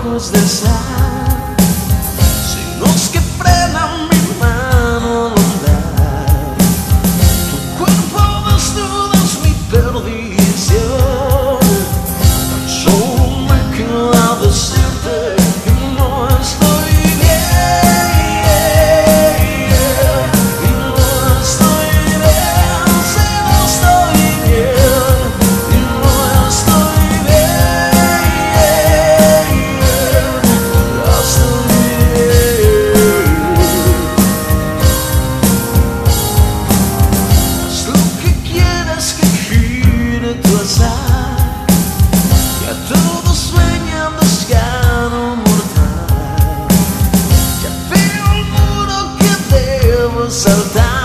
ojos de sal, signos que frenan mi mano al andar. Tu cuerpo desnudas mi perdido. consultar.